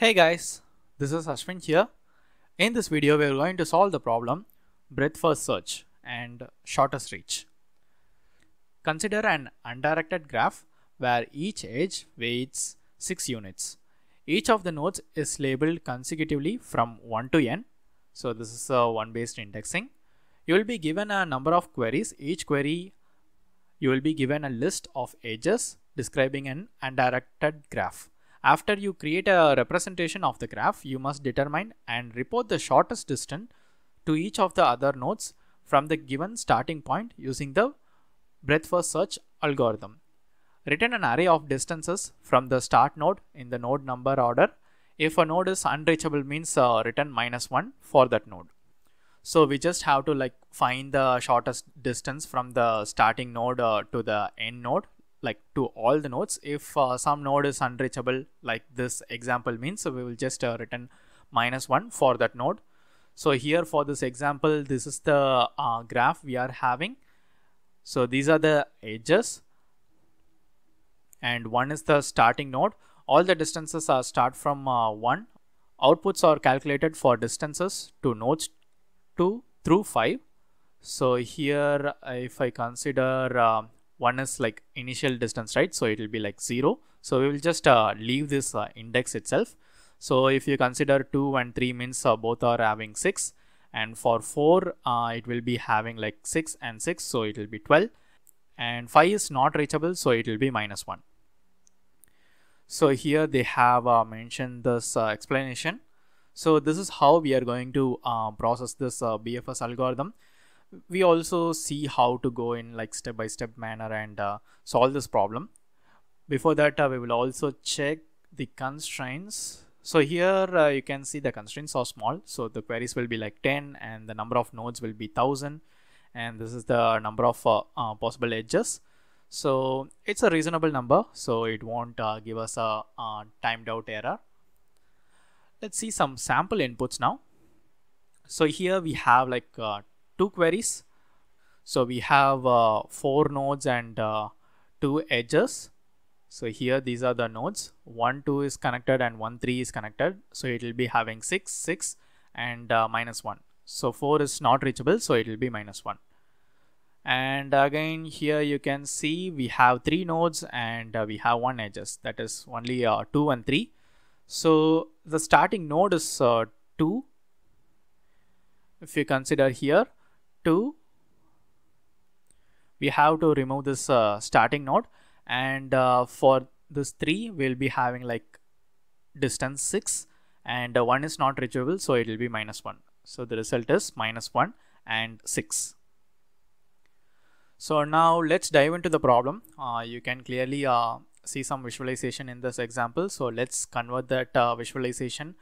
Hey guys, this is Aswin here. In this video, we are going to solve the problem breadth first search and shortest reach. Consider an undirected graph where each edge weighs 6 units. Each of the nodes is labeled consecutively from 1 to n. So this is a one based indexing. You will be given a number of queries. Each query you will be given a list of edges describing an undirected graph. After you create a representation of the graph, you must determine and report the shortest distance to each of the other nodes from the given starting point using the breadth first search algorithm. Return an array of distances from the start node in the node number order. If a node is unreachable means uh, return minus 1 for that node. So we just have to like find the shortest distance from the starting node uh, to the end node like to all the nodes if uh, some node is unreachable like this example means so we will just uh, return minus 1 for that node. So here for this example this is the uh, graph we are having. So these are the edges. And one is the starting node. All the distances are start from uh, 1 outputs are calculated for distances to nodes 2 through 5 so here if I consider uh, one is like initial distance right? So it will be like 0 so we will just uh, leave this uh, index itself. So if you consider 2 and 3 means uh, both are having 6 and for 4 uh, it will be having like 6 and 6 so it will be 12 and 5 is not reachable so it will be minus 1 so here they have uh, mentioned this uh, explanation. So this is how we are going to process this BFS algorithm we also see how to go in like step by step manner and uh, solve this problem. Before that uh, we will also check the constraints. So here uh, you can see the constraints are small. So the queries will be like 10 and the number of nodes will be 1000 and this is the number of uh, uh, possible edges. So it's a reasonable number. So it won't uh, give us a timed out error. Let's see some sample inputs now. So here we have like two queries. So we have uh, four nodes and uh, two edges. So here these are the nodes. One, two is connected and one, three is connected. So it will be having six, six and uh, minus one. So four is not reachable. So it will be minus one. And again here you can see we have three nodes and uh, we have one edges that is only uh, two and three. So the starting node is uh, two. If you consider here 2 we have to remove this uh, starting node. And uh, for this 3 we'll be having like distance 6 and uh, 1 is not reachable so it will be minus 1 so the result is minus 1 and 6 so now let's dive into the problem. Uh, you can clearly uh, see some visualization in this example. So let's convert that uh, visualization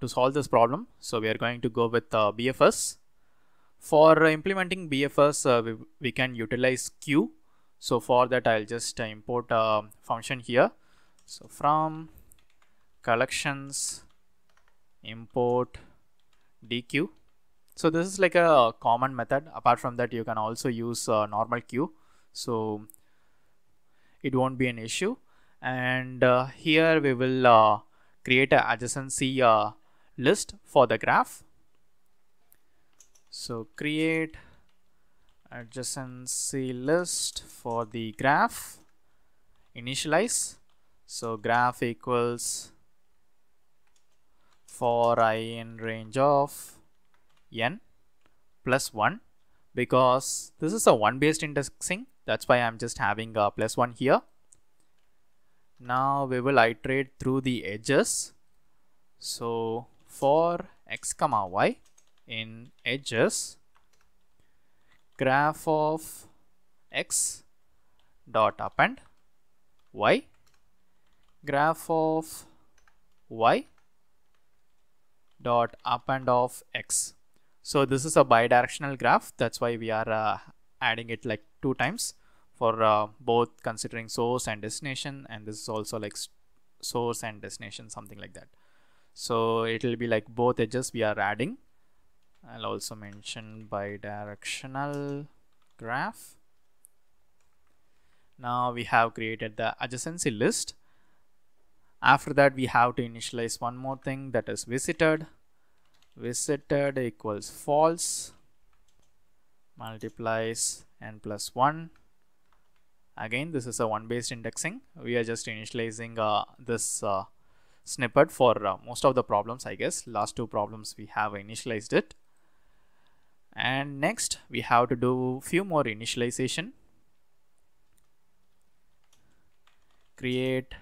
to solve this problem. So we are going to go with BFS for implementing BFS, uh, we, we, can utilize queue. So for that, I'll just uh, import a function here. So from collections import deque. So this is like a common method. Apart from that, you can also use uh, normal queue. So it won't be an issue. And uh, here we will uh, create a adjacency uh, list for the graph so create adjacency list for the graph. Initialize. So graph equals for i in range of n plus 1 because this is a one based indexing. That's why I'm just having a plus 1 here. Now we will iterate through the edges. So for x comma y in edges. Graph of x dot append y. Graph of y dot append of x. So this is a bidirectional graph. That's why we are uh, adding it like two times for uh, both considering source and destination. And this is also like source and destination something like that. So it will be like both edges we are adding I'll also mention bidirectional graph. Now we have created the adjacency list. after that we have to initialize one more thing that is visited. Visited equals false multiplies n plus 1 again this is a one based indexing. We are just initializing uh, this uh, snippet for uh, most of the problems I guess. Last two problems we have initialized it and next we have to do few more initialization. Create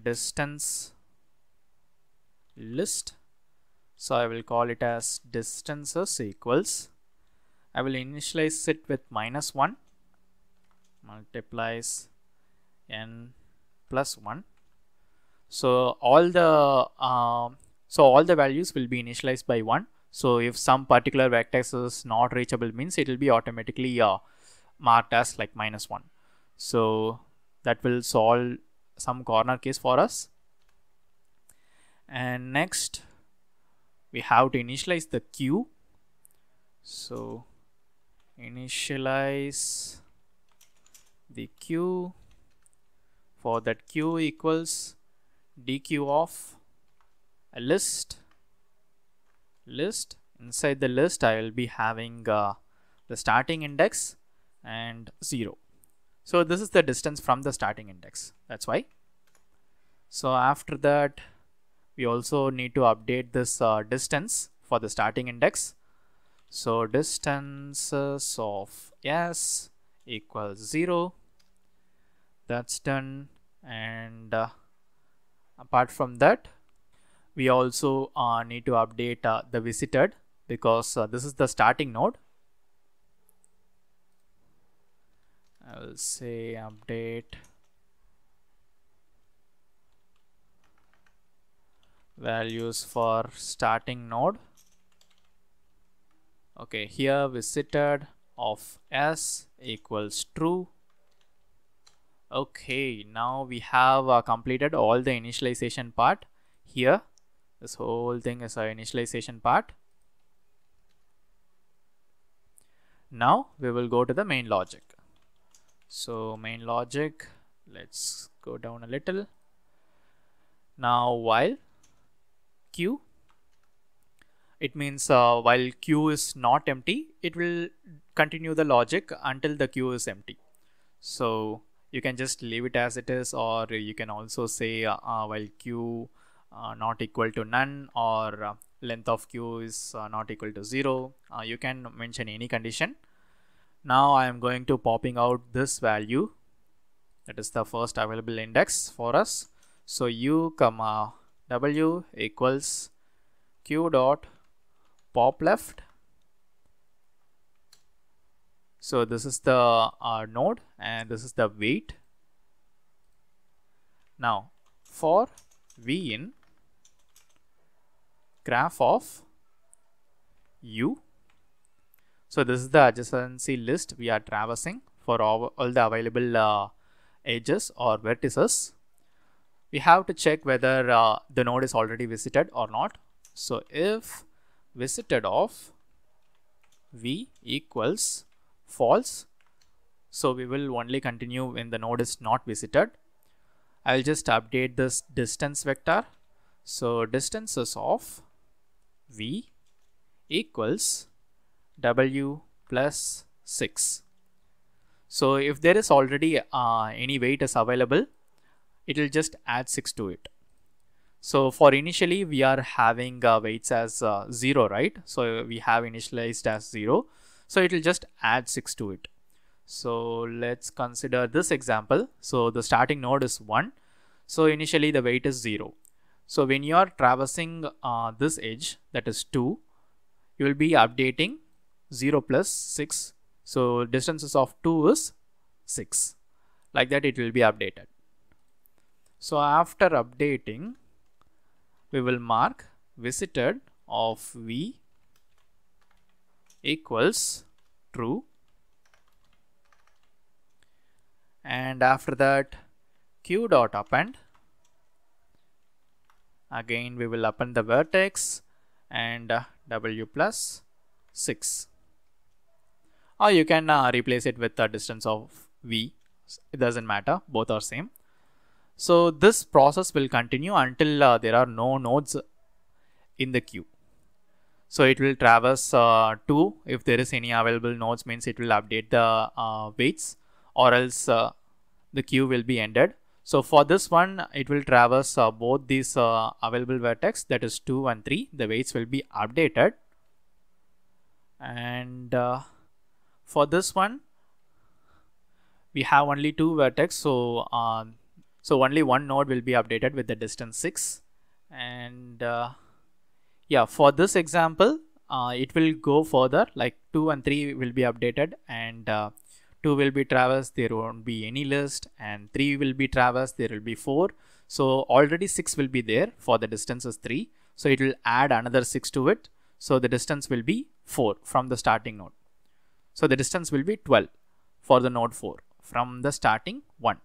distance list. So I will call it as distances equals. I will initialize it with minus 1 multiplies n plus 1 so all the uh, so all the values will be initialized by 1 so if some particular vertex is not reachable means it will be automatically uh, marked as like minus 1 so that will solve some corner case for us. And next we have to initialize the queue so initialize the queue for that queue equals deque of a list list. Inside the list I will be having uh, the starting index and 0 so this is the distance from the starting index. That's why. So after that we also need to update this uh, distance for the starting index. So distances of s equals 0 that's done. And uh, apart from that we also uh, need to update uh, the visited because uh, this is the starting node. I'll say update values for starting node. Okay here visited of s equals true. Okay now we have uh, completed all the initialization part here this whole thing is our initialization part. Now we will go to the main logic. So main logic let's go down a little. Now while q it means uh, while q is not empty it will continue the logic until the queue is empty. So you can just leave it as it is or you can also say uh, uh, while q uh, not equal to none or uh, length of queue is uh, not equal to 0 you can mention any condition. Now I am going to popping out this value. That is the first available index for us. So u comma w equals q dot pop left. So this is the uh, node and this is the weight. Now for v in graph of u. So this is the adjacency list we are traversing for all, all the available uh, edges or vertices. We have to check whether uh, the node is already visited or not. So if visited of v equals false so we will only continue when the node is not visited. I'll just update this distance vector. So distances of v equals w plus 6 so if there is already uh, any weight is available it will just add 6 to it. So for initially we are having uh, weights as uh, 0 right? So we have initialized as 0 so it will just add 6 to it. So let's consider this example. So the starting node is 1 so initially the weight is 0 so when you are traversing uh, this edge that is 2, you will be updating 0 plus 6. So distances of 2 is 6. Like that it will be updated. So after updating, we will mark visited of v equals true and after that q dot append again we will append the vertex and uh, w plus 6 or you can uh, replace it with the distance of v. It doesn't matter. Both are same. So this process will continue until uh, there are no nodes in the queue. So it will traverse uh, 2 if there is any available nodes means it will update the uh, weights or else uh, the queue will be ended. So for this one it will traverse uh, both these uh, available vertex that is 2 and 3 the weights will be updated. And uh, for this one we have only two vertex. So so only one node will be updated with the distance 6 and yeah for this example uh, it will go further like 2 and 3 will be updated. And uh, 2 will be traversed there won't be any list and 3 will be traversed there will be 4 so already 6 will be there for the distance is 3 so it will add another 6 to it so the distance will be 4 from the starting node so the distance will be 12 for the node 4 from the starting 1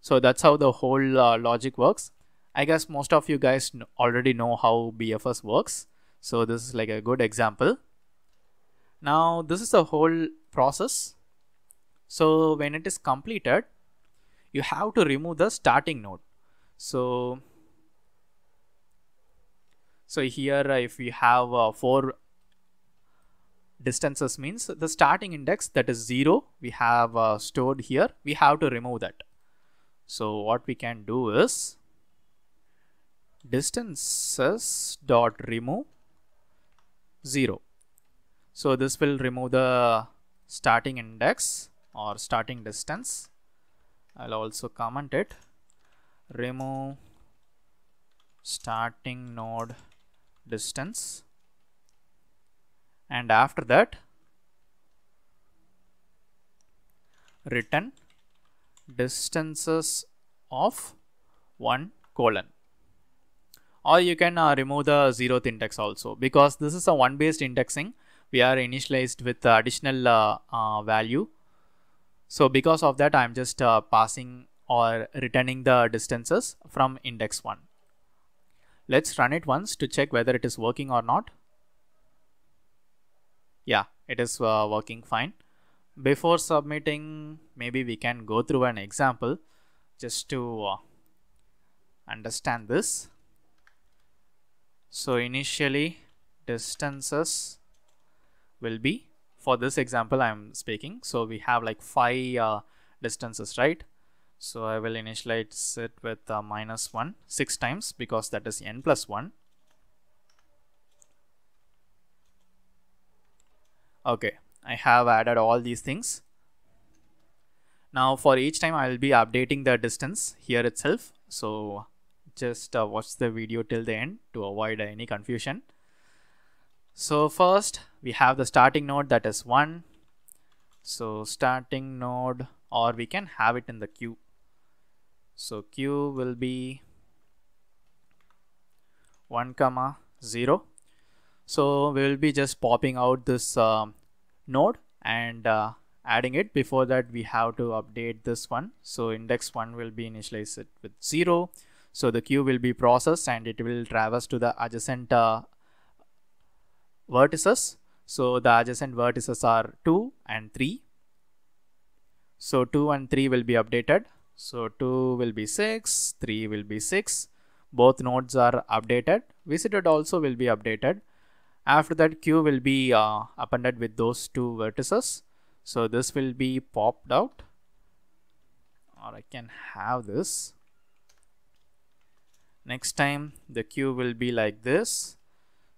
so that's how the whole uh, logic works I guess most of you guys already know how BFS works. So this is like a good example. Now this is the whole process. So when it is completed, you have to remove the starting node. So, so here uh, if we have uh, four distances means the starting index that is zero we have uh, stored here we have to remove that. So what we can do is distances dot remove 0 so this will remove the starting index or starting distance. I'll also comment it. Remove starting node distance. And after that return distances of 1 colon. Or you can uh, remove the zeroth index also because this is a one based indexing. We are initialized with additional uh, uh, value so because of that I'm just uh, passing or returning the distances from index 1 let's run it once to check whether it is working or not. Yeah it is uh, working fine. Before submitting maybe we can go through an example just to uh, understand this. So initially distances will be for this example I'm speaking. So we have like five uh, distances right? So I will initialize it with uh, minus 1 6 times because that is n plus 1 okay I have added all these things. Now for each time I will be updating the distance here itself. So just uh, watch the video till the end to avoid any confusion so first we have the starting node that is 1 so starting node or we can have it in the queue. So queue will be 1 comma 0 so we will be just popping out this uh, node and uh, adding it. Before that we have to update this one. So index 1 will be initialized with 0 so the queue will be processed and it will traverse to the adjacent uh, vertices. So the adjacent vertices are 2 and 3. So 2 and 3 will be updated. So 2 will be 6, 3 will be 6. Both nodes are updated. Visited also will be updated. After that queue will be uh, appended with those two vertices. So this will be popped out or I can have this next time the queue will be like this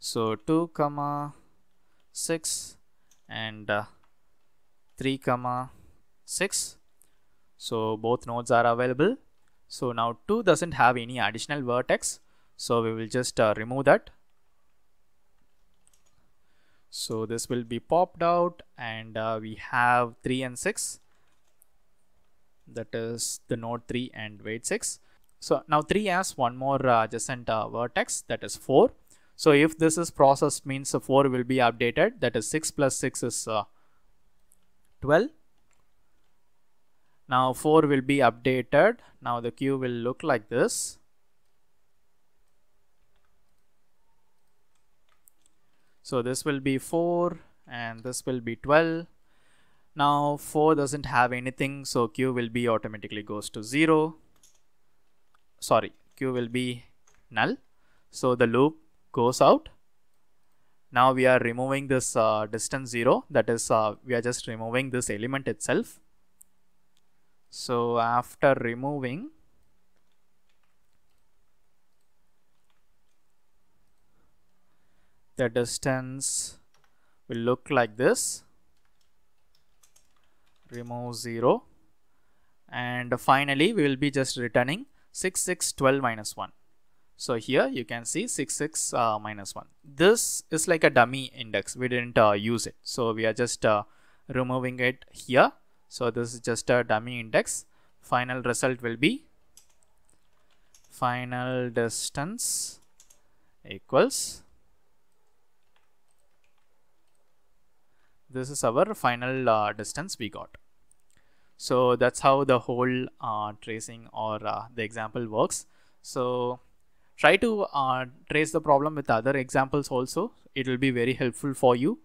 so 2 comma 6 and uh, 3 comma 6 so both nodes are available. So now 2 doesn't have any additional vertex. So we will just uh, remove that. So this will be popped out and uh, we have 3 and 6 that is the node 3 and weight 6 so now 3 has one more uh, adjacent uh, vertex. That is 4. So if this is processed means 4 will be updated that is 6 plus 6 is uh, 12. Now 4 will be updated. Now the queue will look like this. So this will be 4 and this will be 12. Now 4 doesn't have anything so queue will be automatically goes to 0 sorry q will be null so the loop goes out. Now we are removing this uh, distance 0 that is uh, we are just removing this element itself. So after removing the distance will look like this. Remove 0 and finally we will be just returning 6 6 12 minus 1 so here you can see 6 6 uh, minus 1 this is like a dummy index. We didn't uh, use it. So we are just uh, removing it here. So this is just a dummy index. Final result will be final distance equals this is our final uh, distance we got. So that's how the whole uh, tracing or uh, the example works. So try to uh, trace the problem with other examples also. It will be very helpful for you.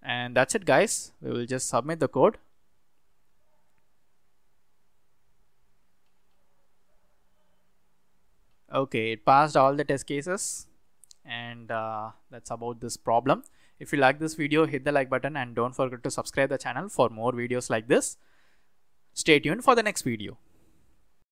And that's it guys. We will just submit the code. Okay it passed all the test cases. And uh, that's about this problem. If you like this video hit the like button and don't forget to subscribe the channel for more videos like this. Stay tuned for the next video.